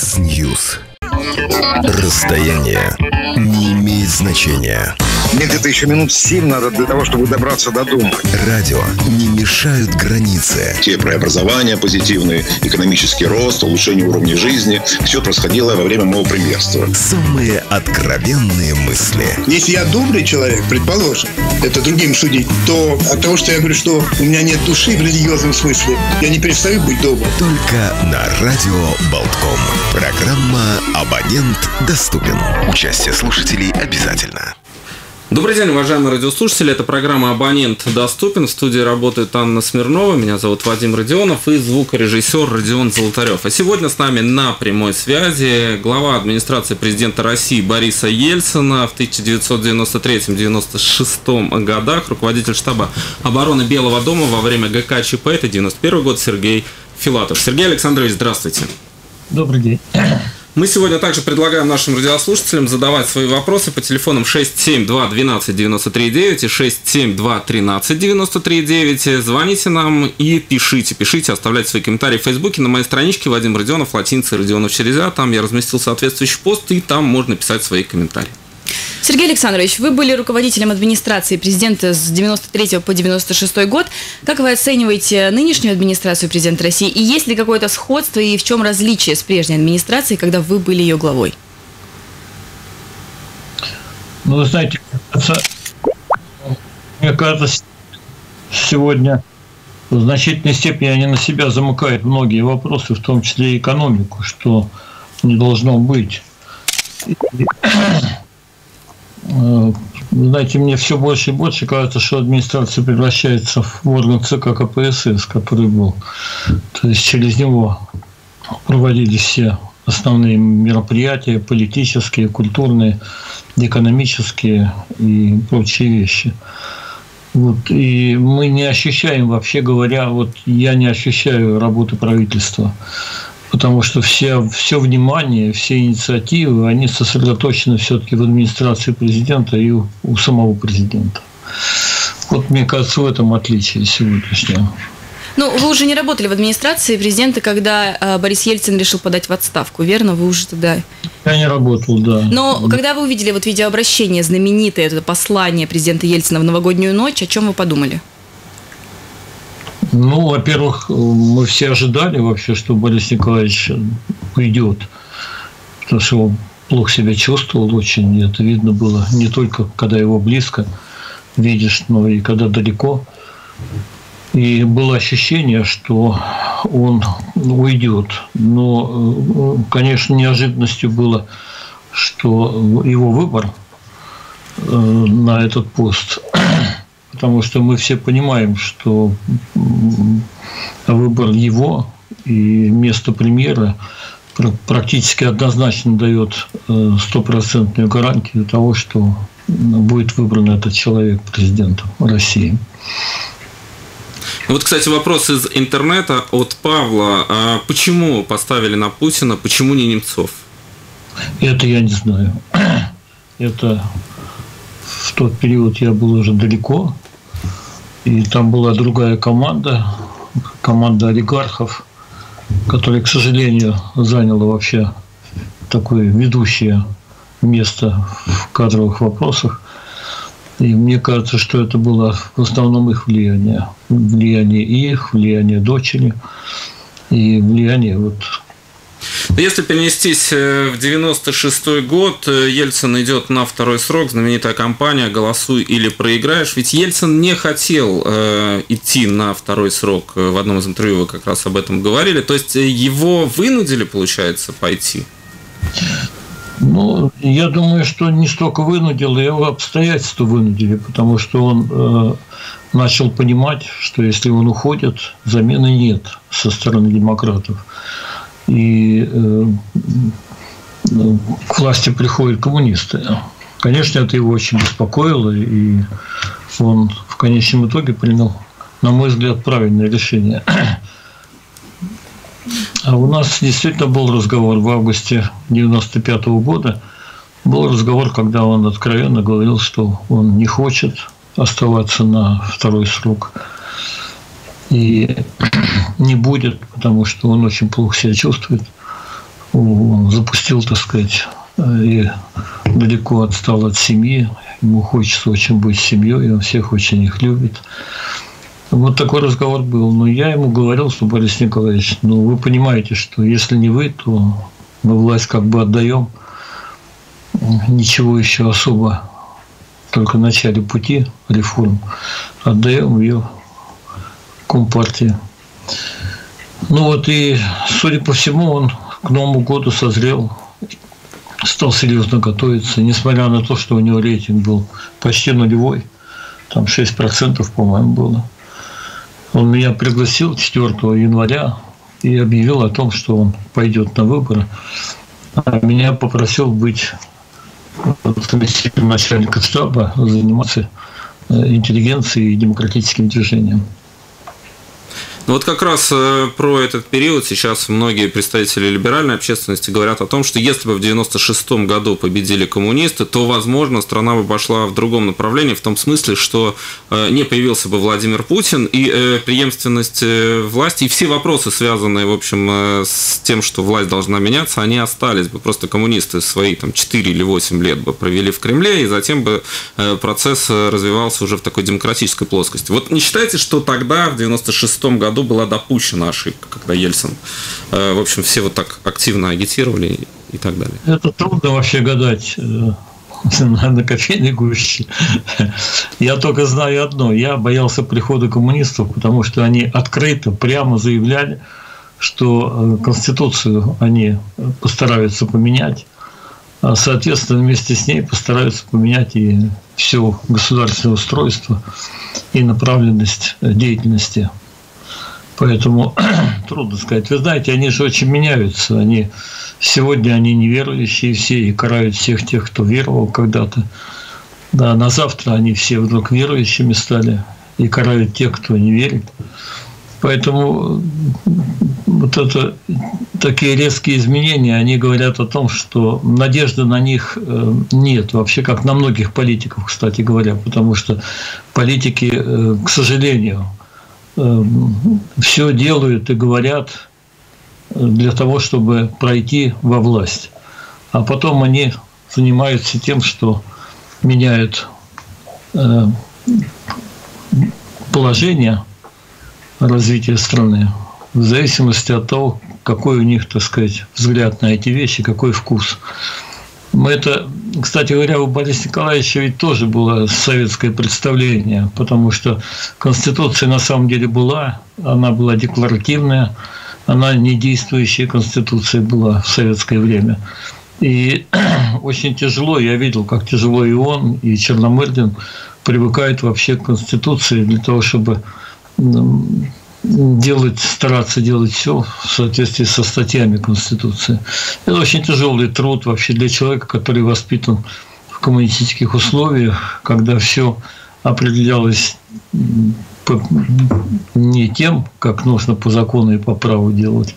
News. Расстояние не имеет значения. Мне где-то еще минут семь надо для того, чтобы добраться до дома. Радио не мешают границы. Те преобразования позитивные, экономический рост, улучшение уровня жизни. Все происходило во время моего премьерства. Самые откровенные мысли. Если я добрый человек, предположим, это другим судить, то от того, что я говорю, что у меня нет души в религиозном смысле, я не перестаю быть добрым. Только на радио Болтком. Программа «Абонент доступен». Участие слушателей обязательно. Добрый день, уважаемые радиослушатели. Это программа «Абонент доступен». В студии работает Анна Смирнова. Меня зовут Вадим Родионов и звукорежиссер Родион Золотарев. А сегодня с нами на прямой связи глава администрации президента России Бориса Ельцина в 1993-96 годах, руководитель штаба обороны Белого дома во время ГК ЧП, это 91 год, Сергей Филатов. Сергей Александрович, здравствуйте. Добрый день. Мы сегодня также предлагаем нашим радиослушателям задавать свои вопросы по телефонам 672 12 93 9 и 672 13 93 9. Звоните нам и пишите, пишите, оставляйте свои комментарии в Фейсбуке на моей страничке Вадим Родионов, латинцы Родионов Черезя. Там я разместил соответствующий пост, и там можно писать свои комментарии. Сергей Александрович, вы были руководителем администрации президента с 93 по 96 год. Как вы оцениваете нынешнюю администрацию президента России? И есть ли какое-то сходство и в чем различие с прежней администрацией, когда вы были ее главой? Ну, вы знаете, мне кажется, сегодня в значительной степени они на себя замыкают многие вопросы, в том числе и экономику, что не должно быть. Э, знаете, мне все больше и больше кажется, что администрация превращается в орган ЦК КПСС, который был. То есть через него проводились все основные мероприятия, политические, культурные, экономические и прочие вещи. Вот, и мы не ощущаем, вообще говоря, вот я не ощущаю работы правительства потому что все, все внимание, все инициативы, они сосредоточены все-таки в администрации президента и у, у самого президента. Вот, мне кажется, в этом отличие сегодняшнего. Ну, вы уже не работали в администрации президента, когда э, Борис Ельцин решил подать в отставку, верно? Вы уже тогда... Я не работал, да. Но когда вы увидели вот видеообращение знаменитое, это послание президента Ельцина в новогоднюю ночь, о чем вы подумали? Ну, во-первых, мы все ожидали вообще, что Борис Николаевич уйдет, потому что он плохо себя чувствовал очень. Это видно было не только, когда его близко видишь, но и когда далеко. И было ощущение, что он уйдет. Но, конечно, неожиданностью было, что его выбор э, на этот пост потому что мы все понимаем, что выбор его и место премьера практически однозначно дает э, стопроцентную гарантию того, что будет выбран этот человек президентом России. Вот, кстати, вопрос из интернета от Павла. А почему поставили на Путина, почему не Немцов? Это я не знаю. Это в тот период я был уже далеко и там была другая команда, команда олигархов, которая, к сожалению, заняла вообще такое ведущее место в кадровых вопросах. И мне кажется, что это было в основном их влияние. Влияние их, влияние дочери и влияние вот если перенестись э, в 96 год, э, Ельцин идет на второй срок, знаменитая кампания «Голосуй или проиграешь». Ведь Ельцин не хотел э, идти на второй срок. В одном из интервью вы как раз об этом говорили. То есть его вынудили, получается, пойти? Ну, я думаю, что не столько вынудил, его обстоятельства вынудили, потому что он э, начал понимать, что если он уходит, замены нет со стороны демократов и э, к власти приходят коммунисты. Конечно, это его очень беспокоило, и он в конечном итоге принял, на мой взгляд, правильное решение. А у нас действительно был разговор в августе 95 -го года. Был разговор, когда он откровенно говорил, что он не хочет оставаться на второй срок и не будет, потому что он очень плохо себя чувствует. У запустил, так сказать, и далеко отстал от семьи. Ему хочется очень быть семьей, он всех очень их любит. Вот такой разговор был. Но я ему говорил, что Борис Николаевич, ну вы понимаете, что если не вы, то мы власть как бы отдаем. Ничего еще особо, только в начале пути реформ, отдаем ее Компартии. Ну вот и, судя по всему, он к Новому году созрел, стал серьезно готовиться, несмотря на то, что у него рейтинг был почти нулевой, там 6%, по-моему, было. Он меня пригласил 4 января и объявил о том, что он пойдет на выборы. А меня попросил быть заместителем начальника штаба, заниматься э, интеллигенцией и демократическим движением. Ну вот как раз э, про этот период сейчас многие представители либеральной общественности говорят о том, что если бы в 96 году победили коммунисты, то, возможно, страна бы пошла в другом направлении, в том смысле, что э, не появился бы Владимир Путин, и э, преемственность власти, и все вопросы, связанные, в общем, с тем, что власть должна меняться, они остались бы. Просто коммунисты свои там 4 или 8 лет бы провели в Кремле, и затем бы процесс развивался уже в такой демократической плоскости. Вот не считаете, что тогда, в 96 году, году была допущена ошибка, когда Ельцин, э, в общем, все вот так активно агитировали и так далее. Это трудно вообще гадать э, на кофейной гуще. Я только знаю одно. Я боялся прихода коммунистов, потому что они открыто, прямо заявляли, что э, Конституцию они постараются поменять, а, соответственно, вместе с ней постараются поменять и все государственное устройство и направленность деятельности Поэтому трудно сказать. Вы знаете, они же очень меняются. Они сегодня они неверующие все и карают всех тех, кто веровал когда-то. Да, на завтра они все вдруг верующими стали и карают тех, кто не верит. Поэтому вот это такие резкие изменения, они говорят о том, что надежды на них э, нет, вообще как на многих политиков, кстати говоря, потому что политики, э, к сожалению, все делают и говорят для того, чтобы пройти во власть. А потом они занимаются тем, что меняют э, положение развития страны в зависимости от того, какой у них, так сказать, взгляд на эти вещи, какой вкус. Мы это, кстати говоря, у Бориса Николаевича ведь тоже было советское представление, потому что Конституция на самом деле была, она была декларативная, она не действующая Конституция была в советское время. И очень тяжело, я видел, как тяжело и он, и Черномырдин привыкают вообще к Конституции для того, чтобы делать, стараться делать все в соответствии со статьями Конституции. Это очень тяжелый труд вообще для человека, который воспитан в коммунистических условиях, когда все определялось не тем, как нужно по закону и по праву делать,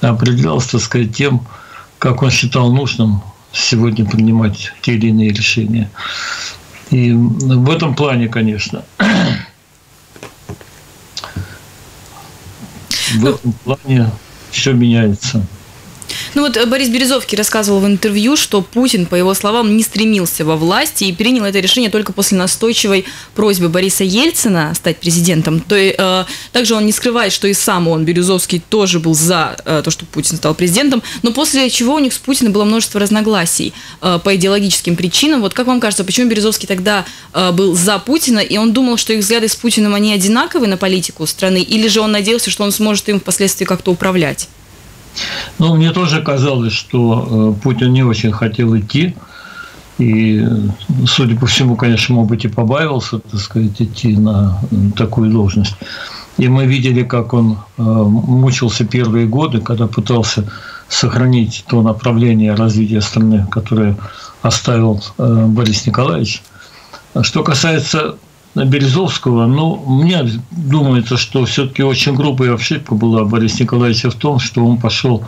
а определялось, так сказать, тем, как он считал нужным сегодня принимать те или иные решения. И в этом плане, конечно, в этом плане все меняется. Ну вот э, Борис Березовский рассказывал в интервью, что Путин, по его словам, не стремился во власти и принял это решение только после настойчивой просьбы Бориса Ельцина стать президентом. То, э, также он не скрывает, что и сам он, Березовский, тоже был за э, то, что Путин стал президентом, но после чего у них с Путиным было множество разногласий э, по идеологическим причинам. Вот как вам кажется, почему Березовский тогда э, был за Путина, и он думал, что их взгляды с Путиным, они одинаковы на политику страны, или же он надеялся, что он сможет им впоследствии как-то управлять? Ну, мне тоже казалось, что э, Путин не очень хотел идти. И, судя по всему, конечно, может быть, и побаивался, так сказать, идти на такую должность. И мы видели, как он э, мучился первые годы, когда пытался сохранить то направление развития страны, которое оставил э, Борис Николаевич. Что касается Березовского, ну, мне думается, что все-таки очень грубая ошибка была Бориса Николаевича в том, что он пошел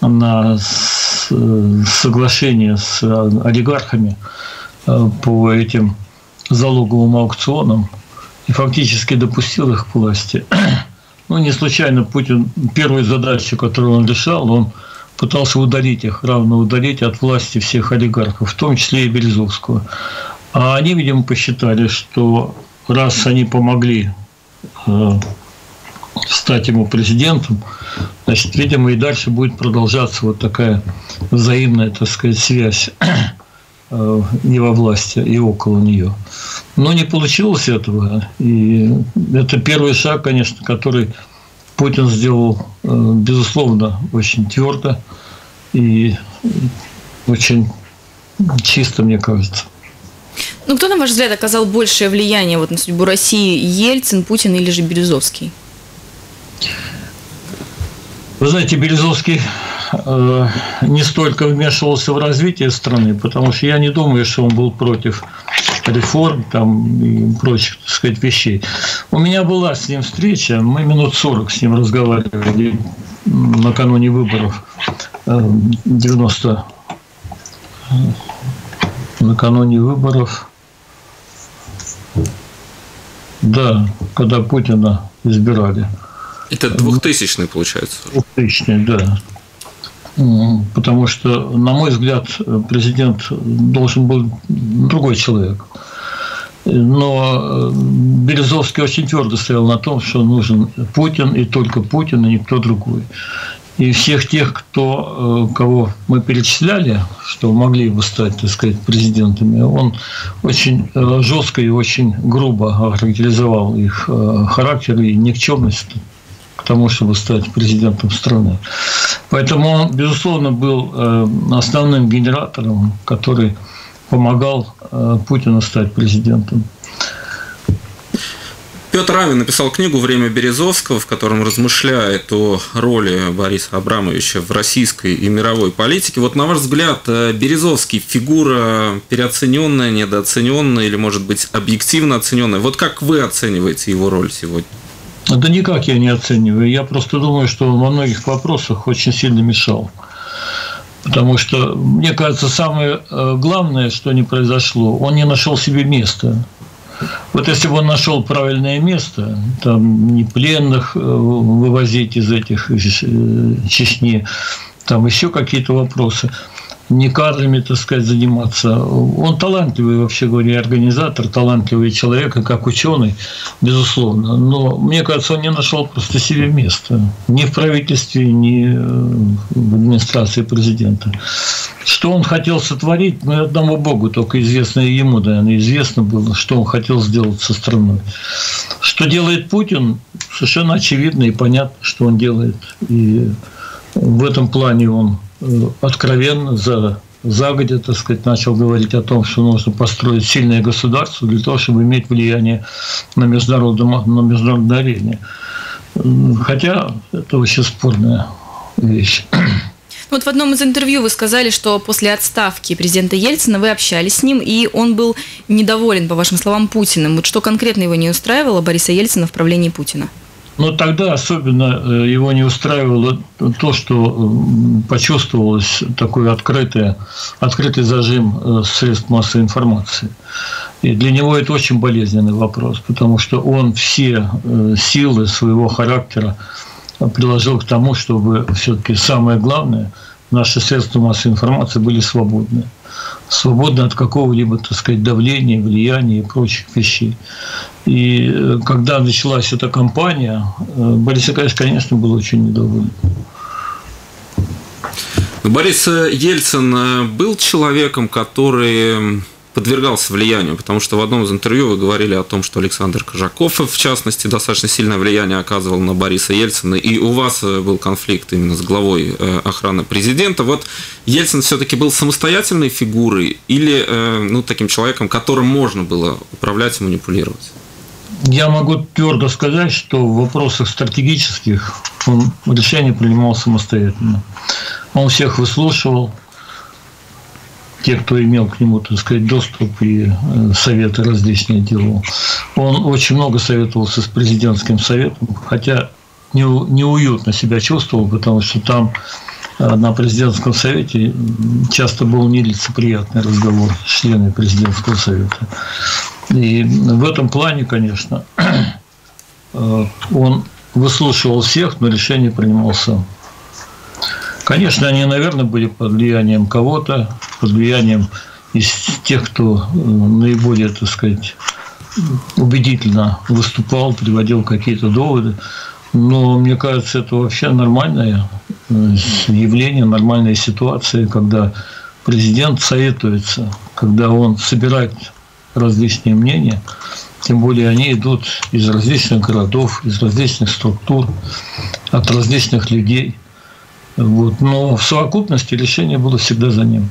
на соглашение с олигархами э, по этим залоговым аукционам и фактически допустил их к власти. Ну, не случайно Путин, первую задачу, которую он решал, он пытался удалить их, равно удалить от власти всех олигархов, в том числе и Березовского. А они, видимо, посчитали, что раз они помогли э, стать ему президентом, значит, видимо, и дальше будет продолжаться вот такая взаимная, так сказать, связь э, не во власти и около нее. Но не получилось этого. И это первый шаг, конечно, который Путин сделал, э, безусловно, очень твердо и очень чисто, мне кажется. Ну, кто, на ваш взгляд, оказал большее влияние вот на судьбу России? Ельцин, Путин или же Березовский? Вы знаете, Березовский э, не столько вмешивался в развитие страны, потому что я не думаю, что он был против реформ там, и прочих, так сказать, вещей. У меня была с ним встреча, мы минут 40 с ним разговаривали накануне выборов 90 э, накануне выборов да, когда Путина избирали. Это 2000 получается? 2000 да. Потому что, на мой взгляд, президент должен был другой человек. Но э, Березовский очень твердо стоял на том, что нужен Путин и только Путин, и никто другой. И всех тех, кто, э, кого мы перечисляли, что могли бы стать, так сказать, президентами, он очень э, жестко и очень грубо характеризовал их характер и никчемность к тому, чтобы стать президентом страны. Поэтому он, безусловно, был основным генератором, который помогал э, Путину стать президентом. Петр Равин написал книгу «Время Березовского», в котором размышляет о роли Бориса Абрамовича в российской и мировой политике. Вот на ваш взгляд, э, Березовский – фигура переоцененная, недооцененная или, может быть, объективно оцененная? Вот как вы оцениваете его роль сегодня? Да никак я не оцениваю. Я просто думаю, что во многих вопросах очень сильно мешал. Потому что, мне кажется, самое э, главное, что не произошло, он не нашел себе места. Вот если бы он нашел правильное место, там не пленных э, вывозить из этих из э, Чечни, там еще какие-то вопросы, не кадрами, так сказать, заниматься. Он талантливый, вообще говоря, организатор, талантливый человек, и как ученый, безусловно. Но мне кажется, он не нашел просто себе места. Ни в правительстве, ни э, в администрации президента. Что он хотел сотворить, ну, одному Богу только известно и ему, наверное, известно было, что он хотел сделать со страной. Что делает Путин, совершенно очевидно и понятно, что он делает. И в этом плане он Э, откровенно за загодя, так сказать, начал говорить о том, что нужно построить сильное государство для того, чтобы иметь влияние на международном, на международной арене. Хотя это очень спорная вещь. Вот в одном из интервью вы сказали, что после отставки президента Ельцина вы общались с ним, и он был недоволен, по вашим словам, Путиным. Вот что конкретно его не устраивало Бориса Ельцина в правлении Путина? Но тогда особенно э, его не устраивало то, что почувствовалось такой открытый, открытый зажим э, средств массовой информации. И для него это очень болезненный вопрос, потому что он все э, силы своего характера приложил к тому, чтобы все-таки самое главное, наши средства массовой информации были свободны свободны от какого-либо, так сказать, давления, влияния и прочих вещей. И э, когда началась эта кампания, э, Борис Икаевич, конечно, был очень недоволен. Борис Ельцин э, был человеком, который подвергался влиянию, потому что в одном из интервью вы говорили о том, что Александр Кожаков, в частности, достаточно сильное влияние оказывал на Бориса Ельцина, и у вас э, был конфликт именно с главой э, охраны президента. Вот Ельцин все-таки был самостоятельной фигурой или э, ну, таким человеком, которым можно было управлять и манипулировать? Я могу твердо сказать, что в вопросах стратегических он решение принимал самостоятельно. Он всех выслушивал, те, кто имел к нему, так сказать, доступ и э, советы различные делал. Он очень много советовался с президентским советом, хотя неуютно себя чувствовал, потому что там э, на президентском совете часто был нелицеприятный разговор с членами президентского совета. И в этом плане, конечно, э, он выслушивал всех, но решение принимал сам. Конечно, они, наверное, были под влиянием кого-то, под влиянием из тех, кто э, наиболее, так сказать, убедительно выступал, приводил какие-то доводы. Но мне кажется, это вообще нормальное э, явление, нормальная ситуация, когда президент советуется, когда он собирает различные мнения, тем более они идут из различных городов, из различных структур, от различных людей. Вот. Но в совокупности решение было всегда за ним.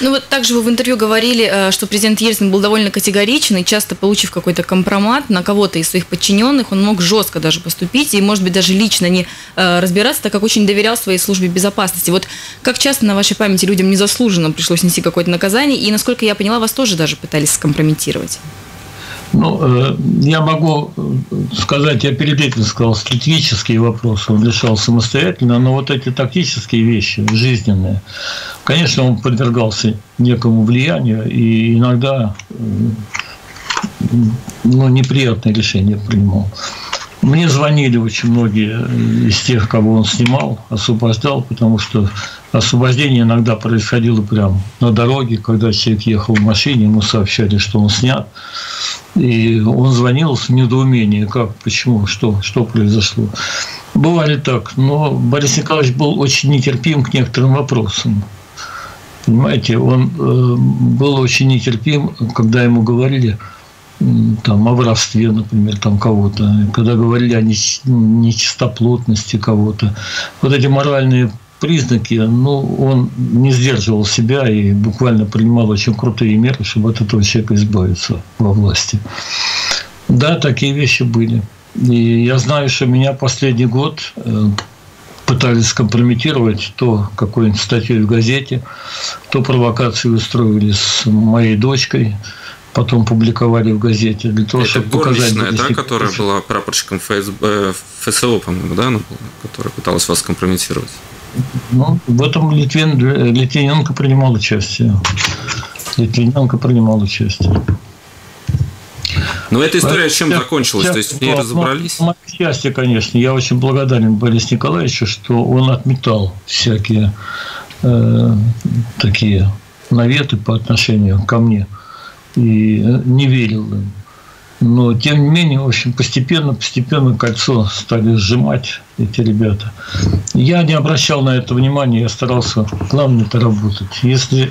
Ну вот также вы в интервью говорили, э, что президент Ельцин был довольно категоричен, и часто получив какой-то компромат на кого-то из своих подчиненных, он мог жестко даже поступить, и, может быть, даже лично не э, разбираться, так как очень доверял своей службе безопасности. Вот как часто на вашей памяти людям незаслуженно пришлось нести какое-то наказание, и, насколько я поняла, вас тоже даже пытались скомпрометировать? Ну, э, я могу сказать, я перед этим сказал, стратегические вопросы он решал самостоятельно, но вот эти тактические вещи, жизненные, конечно, он подвергался некому влиянию и иногда ну, неприятные решения принимал. Мне звонили очень многие из тех, кого он снимал, освобождал, потому что освобождение иногда происходило прямо на дороге, когда человек ехал в машине, ему сообщали, что он снят. И он звонил с недоумением, как, почему, что, что произошло. Бывали так, но Борис Николаевич был очень нетерпим к некоторым вопросам. Понимаете, он э, был очень нетерпим, когда ему говорили там, о воровстве, например, там кого-то, когда говорили о нечистоплотности кого-то. Вот эти моральные признаки, ну, он не сдерживал себя и буквально принимал очень крутые меры, чтобы от этого человека избавиться во власти. Да, такие вещи были. И я знаю, что меня последний год э, пытались скомпрометировать то какой-нибудь статьей в газете, то провокацию устроили с моей дочкой, потом публиковали в газете для того, Это чтобы показать... да, которая была прапорщиком ФСБ, ФСО, по-моему, да, она была, которая пыталась вас скомпрометировать? Ну, в этом Литвин, Литвиненко принимал участие. Литвиненко принимал участие. Но эта история чем закончилась? То есть в ней разобрались? Мое счастье, конечно. Я очень благодарен Борису Николаевичу, что он отметал всякие э, такие наветы по отношению ко мне и не верил им. Но, тем не менее, в общем, постепенно, постепенно кольцо стали сжимать эти ребята. Я не обращал на это внимания, я старался, главное, это работать. Если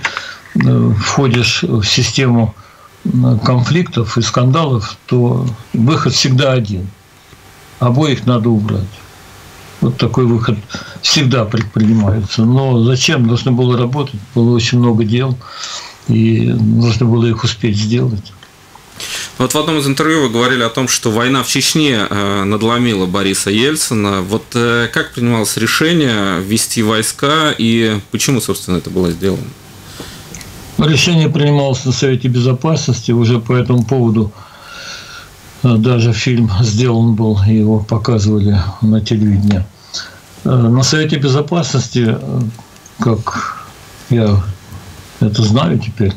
э, входишь в систему э, конфликтов и скандалов, то выход всегда один. Обоих надо убрать. Вот такой выход всегда предпринимается. Но зачем? Нужно было работать, было очень много дел, и нужно было их успеть сделать. Вот в одном из интервью вы говорили о том, что война в Чечне э, надломила Бориса Ельцина. Вот э, как принималось решение ввести войска и почему, собственно, это было сделано? Решение принималось на Совете Безопасности. Уже по этому поводу э, даже фильм сделан был, его показывали на телевидении. На Совете Безопасности, как я это знаю теперь,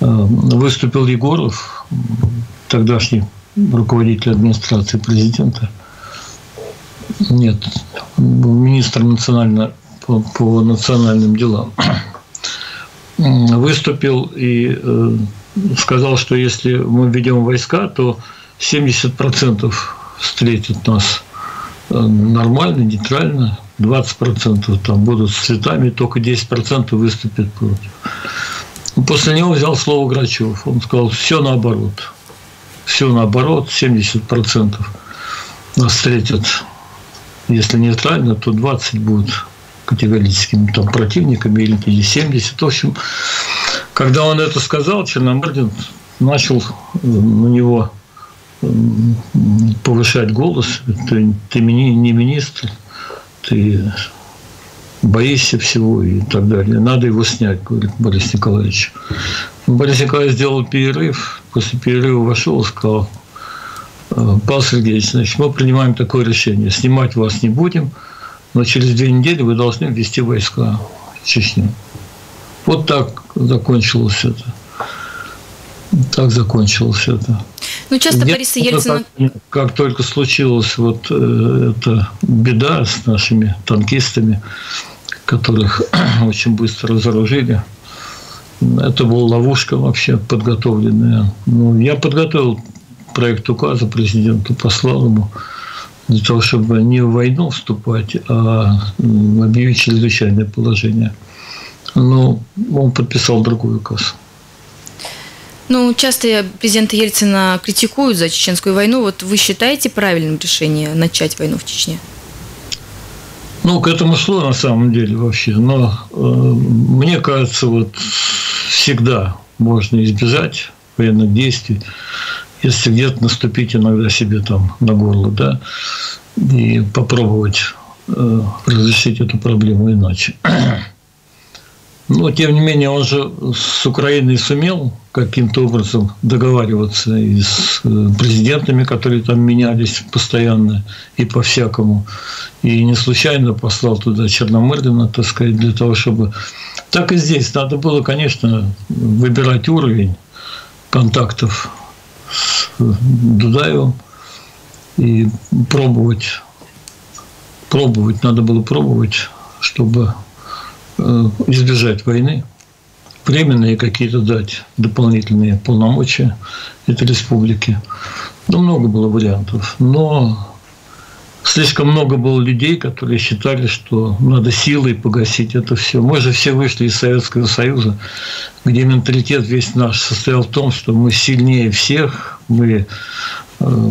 выступил Егоров, тогдашний руководитель администрации президента, нет, министр национально, по, по национальным делам, выступил и э, сказал, что если мы ведем войска, то 70% встретит нас э, нормально, нейтрально, 20% там будут с цветами, только 10% выступят против. После него взял слово Грачев. Он сказал, все наоборот. Все наоборот, 70% нас встретят. Если нейтрально, то 20 будут категорическими там, противниками или 70. В общем, когда он это сказал, Черномырдин начал э, на него повышать голос. Ты, ты не министр, ты боишься всего и так далее. Надо его снять, говорит Борис Николаевич. Борис Николаевич сделал перерыв, после перерыва вошел и сказал, «Э, Павел Сергеевич, значит, мы принимаем такое решение. Снимать вас не будем, но через две недели вы должны ввести войска в Чечню. Вот так закончилось это. Так закончилось это. Ну, часто Бориса Ельцина... Как, как только случилась вот э, эта беда с нашими танкистами, которых очень быстро разоружили. Это была ловушка вообще подготовленная. Ну, я подготовил проект указа президенту, послал ему для того, чтобы не в войну вступать, а объявить чрезвычайное положение. Но он подписал другой указ. Ну, часто президента Ельцина критикуют за чеченскую войну. Вот вы считаете правильным решение начать войну в Чечне? Ну, к этому шло на самом деле вообще. Но э, мне кажется, вот всегда можно избежать военных действий, если где-то наступить иногда себе там на горло, да, и попробовать э, разрешить эту проблему иначе. Но, тем не менее, он же с Украиной сумел каким-то образом договариваться и с э, президентами, которые там менялись постоянно и по-всякому. И не случайно послал туда Черномырдина, так сказать, для того, чтобы... Так и здесь надо было, конечно, выбирать уровень контактов с Дудаевым и пробовать, пробовать, надо было пробовать, чтобы Э, избежать войны, временные какие-то дать дополнительные полномочия этой республике. Ну, много было вариантов. Но слишком много было людей, которые считали, что надо силой погасить это все. Мы же все вышли из Советского Союза, где менталитет весь наш состоял в том, что мы сильнее всех, мы э,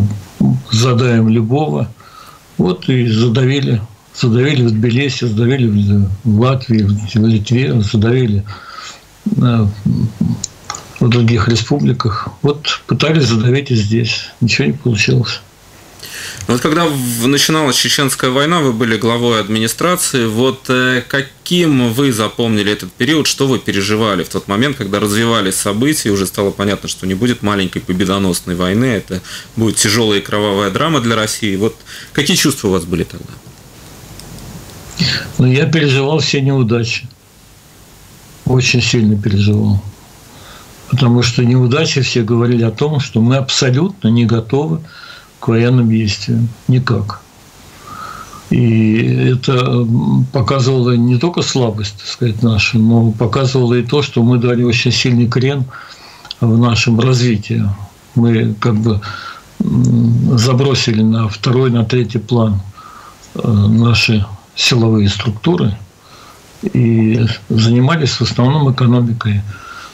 задаем любого. Вот и задавили задавили в Тбилиси, задавили в Латвии, в Литве, задавили в других республиках. Вот пытались задавить и здесь. Ничего не получилось. Вот когда начиналась чеченская война, вы были главой администрации. Вот э, каким вы запомнили этот период, что вы переживали в тот момент, когда развивались события, и уже стало понятно, что не будет маленькой победоносной войны, это будет тяжелая и кровавая драма для России. Вот какие чувства у вас были тогда? Но я переживал все неудачи. Очень сильно переживал. Потому что неудачи все говорили о том, что мы абсолютно не готовы к военным действиям. Никак. И это показывало не только слабость, так сказать, нашу, но показывало и то, что мы дали очень сильный крен в нашем развитии. Мы как бы забросили на второй, на третий план э, наши силовые структуры и занимались в основном экономикой.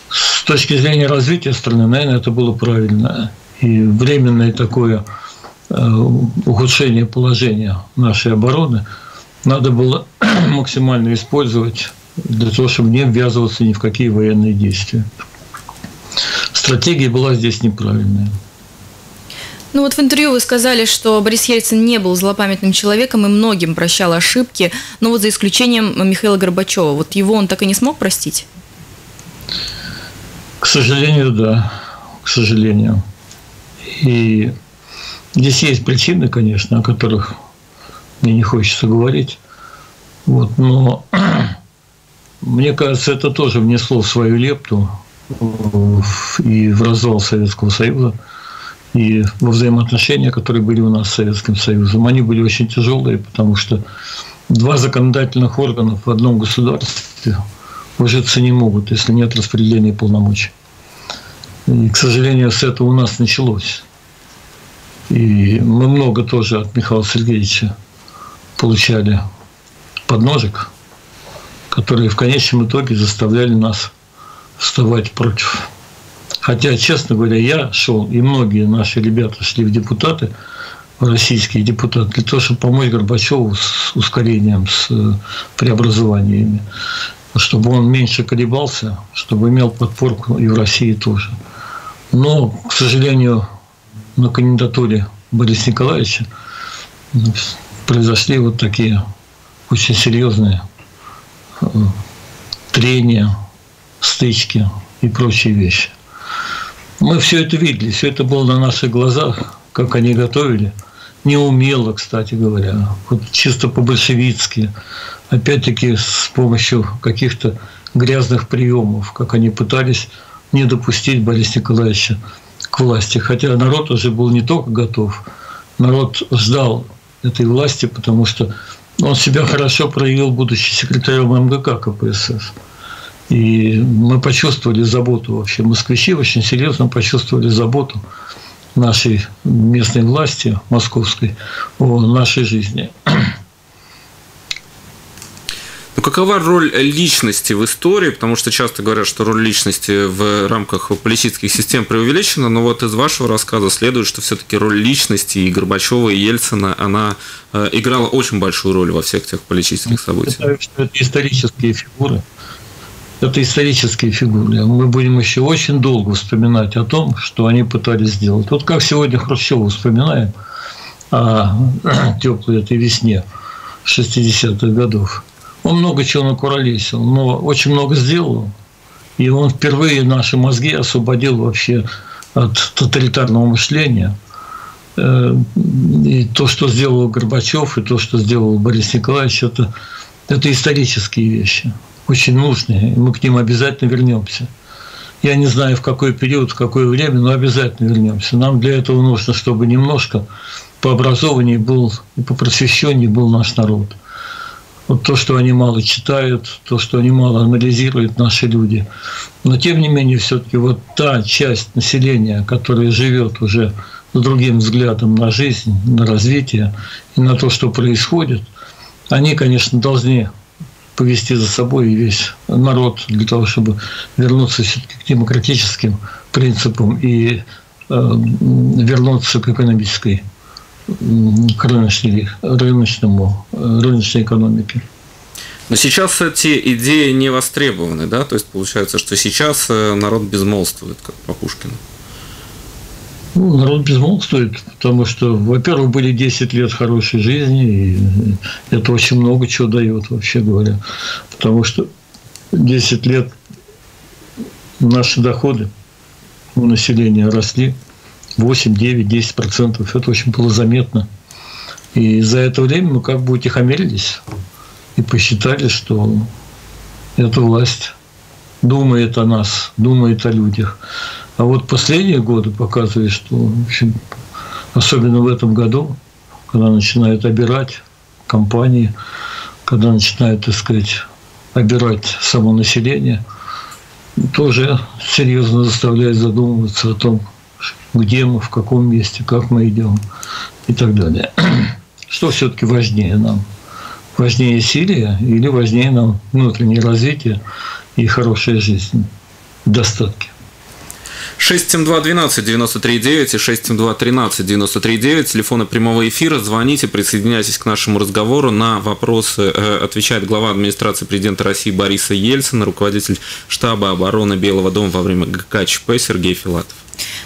С точки зрения развития страны, наверное, это было правильно. И временное такое э, ухудшение положения нашей обороны надо было максимально использовать для того, чтобы не ввязываться ни в какие военные действия. Стратегия была здесь неправильная. Ну вот в интервью вы сказали, что Борис Ельцин не был злопамятным человеком и многим прощал ошибки, но вот за исключением Михаила Горбачева. Вот его он так и не смог простить? К сожалению, да. К сожалению. И здесь есть причины, конечно, о которых мне не хочется говорить. Вот, но мне кажется, это тоже внесло свою лепту и в развал Советского Союза и во взаимоотношения, которые были у нас с Советским Союзом. Они были очень тяжелые, потому что два законодательных органа в одном государстве ужиться не могут, если нет распределения полномочий. И, к сожалению, с этого у нас началось. И мы много тоже от Михаила Сергеевича получали подножек, которые в конечном итоге заставляли нас вставать против Хотя, честно говоря, я шел, и многие наши ребята шли в депутаты, российские депутаты, для того, чтобы помочь Горбачеву с ускорением, с э, преобразованиями, чтобы он меньше колебался, чтобы имел подпорку и в России тоже. Но, к сожалению, на кандидатуре Бориса Николаевича произошли вот такие очень серьезные э, трения, стычки и прочие вещи. Мы все это видели, все это было на наших глазах, как они готовили. Неумело, кстати говоря, вот чисто по-большевицки. Опять-таки с помощью каких-то грязных приемов, как они пытались не допустить Бориса Николаевича к власти. Хотя народ уже был не только готов, народ ждал этой власти, потому что он себя хорошо проявил, будучи секретарем МГК КПСС. И мы почувствовали заботу вообще. Москвичи очень серьезно почувствовали заботу нашей местной власти московской о нашей жизни. Ну, какова роль личности в истории? Потому что часто говорят, что роль личности в рамках политических систем преувеличена, но вот из вашего рассказа следует, что все-таки роль личности и Горбачева, и Ельцина, она э, играла очень большую роль во всех тех политических событиях. Я считаю, что это исторические фигуры. Это исторические фигуры. Мы будем еще очень долго вспоминать о том, что они пытались сделать. Вот как сегодня Хрущева вспоминаем о теплой этой весне 60-х годов. Он много чего накуролесил, но очень много сделал. И он впервые наши мозги освободил вообще от тоталитарного мышления. Э, и то, что сделал Горбачев, и то, что сделал Борис Николаевич, это, это исторические вещи, очень нужные. Мы к ним обязательно вернемся. Я не знаю, в какой период, в какое время, но обязательно вернемся. Нам для этого нужно, чтобы немножко по образованию был и по просвещению был наш народ – вот то, что они мало читают, то, что они мало анализируют наши люди. Но тем не менее, все-таки вот та часть населения, которая живет уже с другим взглядом на жизнь, на развитие и на то, что происходит, они, конечно, должны повести за собой и весь народ для того, чтобы вернуться все-таки к демократическим принципам и э, вернуться к экономической к рыночной, рыночному, рыночной экономике. Но сейчас эти идеи не востребованы, да? То есть получается, что сейчас э, народ безмолвствует, как по Пушкину. Ну, народ безмолвствует, потому что, во-первых, были 10 лет хорошей жизни, и это очень много чего дает, вообще говоря. Потому что 10 лет наши доходы у населения росли – 8, 9, 10 процентов. Это очень было заметно. И за это время мы как бы утихомирились и посчитали, что эта власть думает о нас, думает о людях. А вот последние годы показывают, что, в общем, особенно в этом году, когда начинают обирать компании, когда начинают, так сказать, обирать само население, тоже серьезно заставляет задумываться о том, где мы, в каком месте, как мы идем и так далее. Что все-таки важнее нам? Важнее Сирия или важнее нам внутреннее развитие и хорошая жизнь, достатки? 672-12-93-9 и 672-13-93-9. Телефоны прямого эфира. Звоните, присоединяйтесь к нашему разговору. На вопросы э, отвечает глава администрации президента России Бориса Ельцина, руководитель штаба обороны Белого дома во время ГКЧП Сергей Филатов.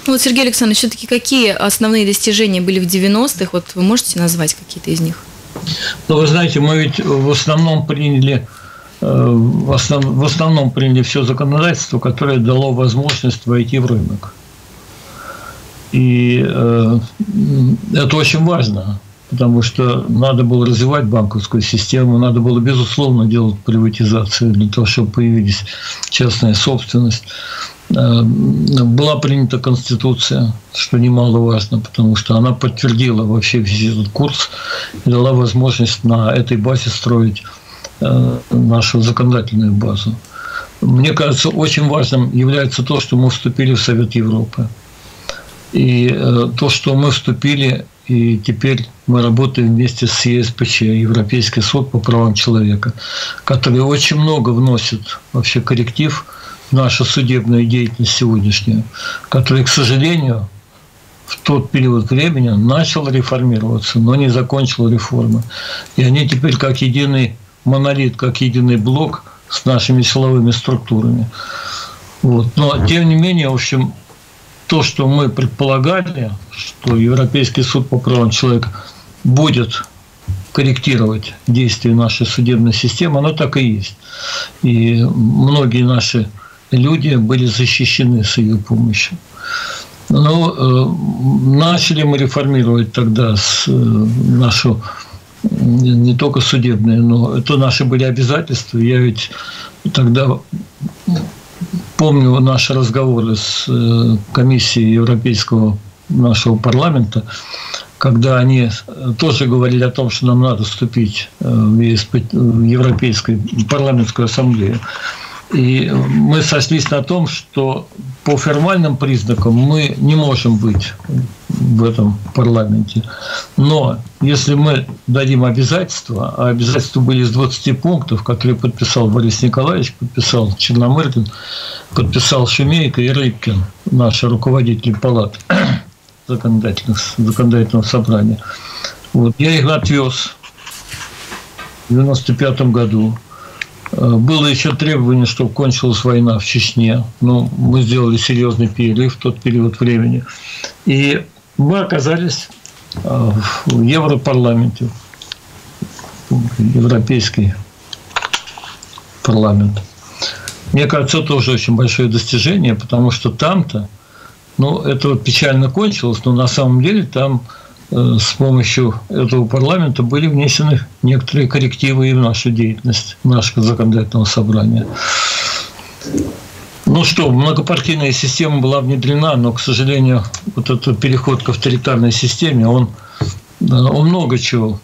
Ну вот, Сергей Александрович, все-таки какие основные достижения были в 90-х? Вот вы можете назвать какие-то из них? Ну, вы знаете, мы ведь в основном приняли в, основ, в основном приняли все законодательство, которое дало возможность войти в рынок. И э, это очень важно, потому что надо было развивать банковскую систему, надо было, безусловно, делать приватизацию для того, чтобы появились частная собственность. Э, была принята Конституция, что немаловажно, потому что она подтвердила вообще весь этот курс и дала возможность на этой базе строить э, нашу законодательную базу. Мне кажется, очень важным является то, что мы вступили в Совет Европы. И э, то, что мы вступили, и теперь мы работаем вместе с ЕСПЧ, Европейский суд по правам человека, который очень много вносит вообще корректив – нашу судебную деятельность сегодняшнюю, которая, к сожалению, в тот период времени начал реформироваться, но не закончил реформы. И они теперь как единый монолит, как единый блок с нашими силовыми структурами. Вот. Но, тем не менее, в общем, то, что мы предполагали, что Европейский суд по правам человека будет корректировать действия нашей судебной системы, оно так и есть. И многие наши люди были защищены с ее помощью. Но э, начали мы реформировать тогда с, э, нашу не только судебные, но это наши были обязательства. Я ведь тогда помню наши разговоры с э, комиссией Европейского нашего парламента, когда они тоже говорили о том, что нам надо вступить в Европейскую парламентскую ассамблею. И мы сошлись на том, что по формальным признакам мы не можем быть в этом парламенте. Но если мы дадим обязательства, а обязательства были из 20 пунктов, которые подписал Борис Николаевич, подписал Черномырдин, подписал Шумейко и Рыбкин, наши руководители палат законодательных, законодательного собрания. Вот. Я их отвез в 95 году. Э, было еще требование, чтобы кончилась война в Чечне. Но мы сделали серьезный перерыв в тот период времени. И мы оказались э, в Европарламенте, Европейский парламент. Мне кажется, это тоже очень большое достижение, потому что там-то, ну, это вот печально кончилось, но на самом деле там с помощью этого парламента были внесены некоторые коррективы и в нашу деятельность, наше законодательного собрания. Ну что, многопартийная система была внедрена, но, к сожалению, вот этот переход к авторитарной системе, он, он много чего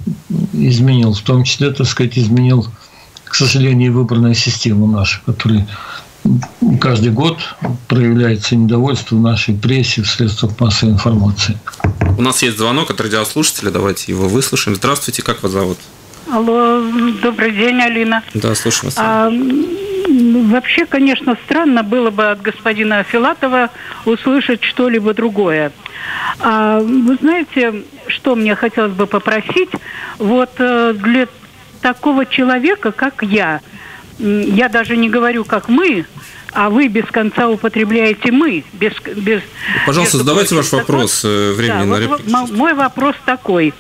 изменил, в том числе, так сказать, изменил, к сожалению, выборную систему нашу, которая каждый год проявляется недовольство в нашей прессе, в средствах массовой информации. У нас есть звонок от радиослушателя, давайте его выслушаем. Здравствуйте, как вас зовут? Алло, добрый день, Алина. Да, слушаю вас. А, вообще, конечно, странно было бы от господина Филатова услышать что-либо другое. А, вы знаете, что мне хотелось бы попросить? Вот э, для такого человека, как я, я даже не говорю, как мы, а вы без конца употребляете мы. Без, без, Пожалуйста, без задавайте ваш вопрос, э, времени да, на реплику. Вот, мой вопрос такой.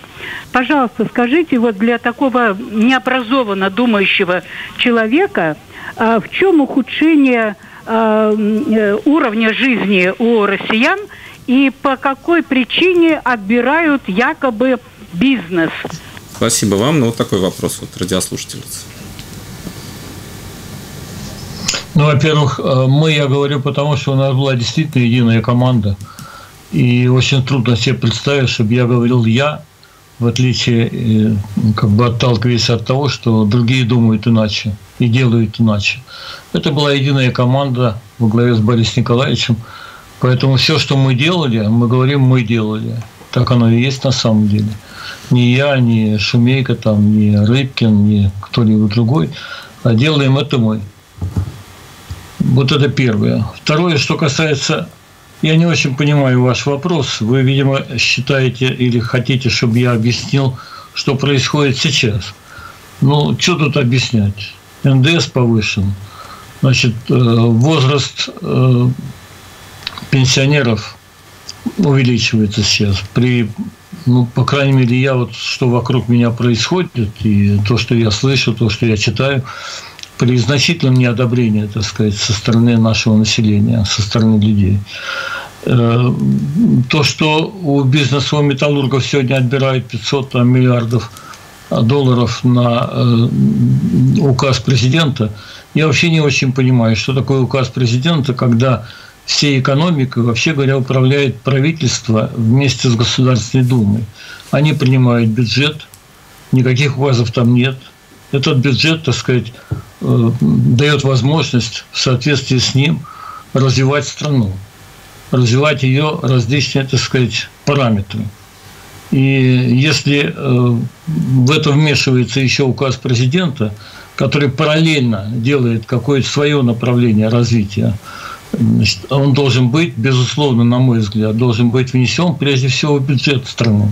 Пожалуйста, скажите, вот для такого необразованно думающего человека, а, в чем ухудшение а, э, уровня жизни у россиян и по какой причине отбирают якобы бизнес? Спасибо вам. Ну, вот такой вопрос вот радиослушательница. Ну, во-первых, э, мы, я говорю, потому что у нас была действительно единая команда. И очень трудно себе представить, чтобы я говорил «я», в отличие, э, как бы отталкиваясь от того, что другие думают иначе и делают иначе. Это была единая команда во главе с Борисом Николаевичем. Поэтому все, что мы делали, мы говорим «мы делали». Так оно и есть на самом деле. Ни я, ни Шумейка, там, ни Рыбкин, ни кто-либо другой, а делаем это мы. Вот это первое. Второе, что касается... Я не очень понимаю ваш вопрос. Вы, видимо, считаете или хотите, чтобы я объяснил, что происходит сейчас. Ну, что тут объяснять? НДС повышен. Значит, э, возраст э, пенсионеров увеличивается сейчас. При, ну, по крайней мере, я вот, что вокруг меня происходит, и то, что я слышу, то, что я читаю, при значительном неодобрении, так сказать, со стороны нашего населения, со стороны людей. Э, то, что у бизнеса у металлургов сегодня отбирают 500 там, миллиардов долларов на э, указ президента, я вообще не очень понимаю, что такое указ президента, когда всей экономикой, вообще говоря, управляет правительство вместе с Государственной Думой. Они принимают бюджет, никаких указов там нет. Этот бюджет, так сказать, Э, дает возможность в соответствии с ним развивать страну, развивать ее различные, так сказать, параметры. И если э, в это вмешивается еще указ президента, который параллельно делает какое-то свое направление развития, значит, он должен быть, безусловно, на мой взгляд, должен быть внесен прежде всего в бюджет страны.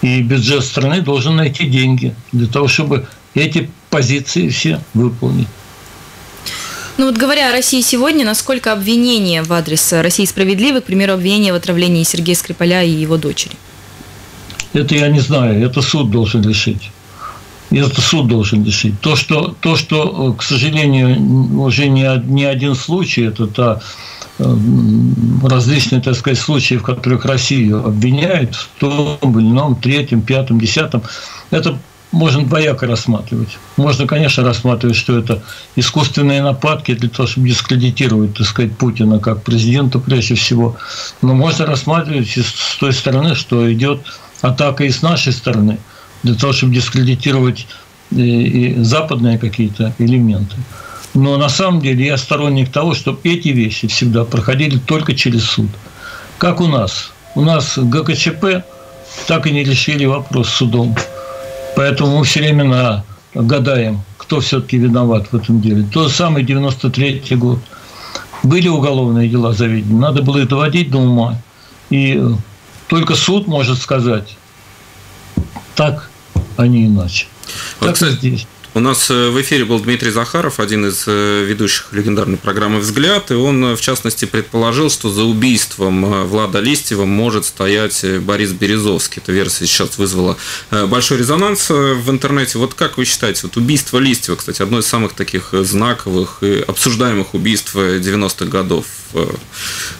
И бюджет страны должен найти деньги для того, чтобы эти позиции все выполнить. Ну вот говоря о России сегодня, насколько обвинения в адрес России справедливы, к примеру, обвинения в отравлении Сергея Скрипаля и его дочери? Это я не знаю, это суд должен решить. Это суд должен решить. То, что, то, что к сожалению, уже не, не один случай, это та э, различные, так сказать, случаи, в которых Россию обвиняют в том или ином, третьем, пятом, десятом, это можно двояко рассматривать. Можно, конечно, рассматривать, что это искусственные нападки для того, чтобы дискредитировать, так сказать, Путина как президента прежде всего. Но можно рассматривать с той стороны, что идет атака и с нашей стороны, для того, чтобы дискредитировать и, и западные какие-то элементы. Но на самом деле я сторонник того, чтобы эти вещи всегда проходили только через суд. Как у нас. У нас ГКЧП так и не решили вопрос судом. Поэтому мы все время гадаем, кто все-таки виноват в этом деле. Тот самый 93 год. Были уголовные дела заведены, надо было это доводить до ума. И только суд может сказать так, а не иначе. Вот, так кстати, здесь. У нас э, в эфире был Дмитрий Захаров, один из э, ведущих легендарной программы «Взгляд», и он, э, в частности, предположил, что за убийством Влада Листьева может стоять Борис Березовский. Эта версия сейчас вызвала большой резонанс в интернете. Вот как вы считаете, вот убийство Листьева, кстати, одно из самых таких знаковых и обсуждаемых убийств 90-х годов.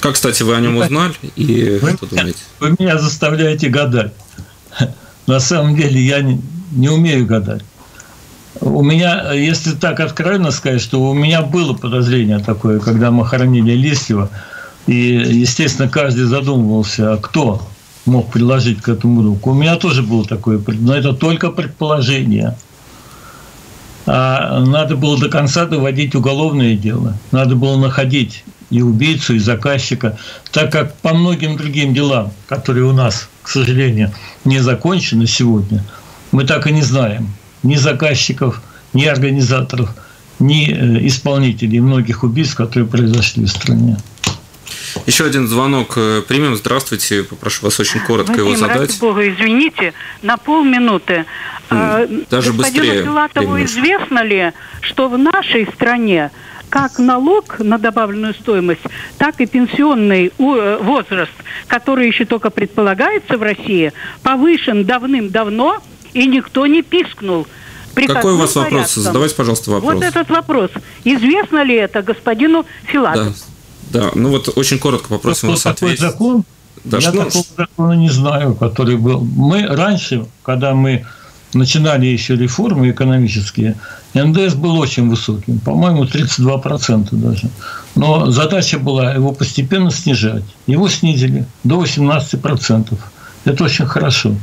Как, кстати, вы о нем узнали и вы что думаете? Вы меня заставляете гадать. На самом деле я не, не умею гадать. У меня, если так откровенно сказать, что у меня было подозрение такое, когда мы хоронили Листьева, и, естественно, каждый задумывался, а кто мог приложить к этому руку. У меня тоже было такое, но это только предположение. А надо было до конца доводить уголовное дело. Надо было находить и убийцу, и заказчика, так как по многим другим делам, которые у нас, к сожалению, не закончены сегодня, мы так и не знаем, ни заказчиков, ни организаторов, ни э, исполнителей многих убийств, которые произошли в стране. Еще один звонок э, примем. Здравствуйте. Попрошу вас очень коротко Вадим, его задать. Ради бога, извините, на полминуты. А, Даже Господину быстрее. Филатову известно ли, что в нашей стране как налог на добавленную стоимость, так и пенсионный э, возраст, который еще только предполагается в России, повышен давным-давно – и никто не пискнул. Какой у вас вопрос? Задавайте, пожалуйста, вопрос. Вот этот вопрос. Известно ли это господину Филатову? Да. да, ну вот очень коротко попросим вас ответить. закон? Да, Я что... такого закона не знаю, который был. Мы раньше, когда мы начинали еще реформы экономические, НДС был очень высоким, по-моему, 32% даже. Но задача была его постепенно снижать. Его снизили до 18%. Это очень хорошо.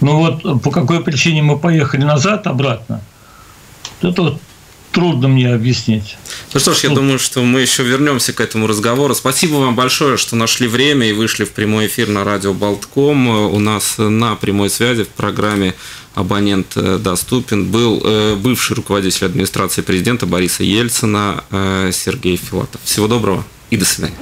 Ну вот по какой причине мы поехали назад, обратно, это вот трудно мне объяснить. Ну что ж, я думаю, что мы еще вернемся к этому разговору. Спасибо вам большое, что нашли время и вышли в прямой эфир на радио Болтком. У нас на прямой связи в программе «Абонент доступен» был э, бывший руководитель администрации президента Бориса Ельцина э, Сергей Филатов. Всего доброго и до свидания.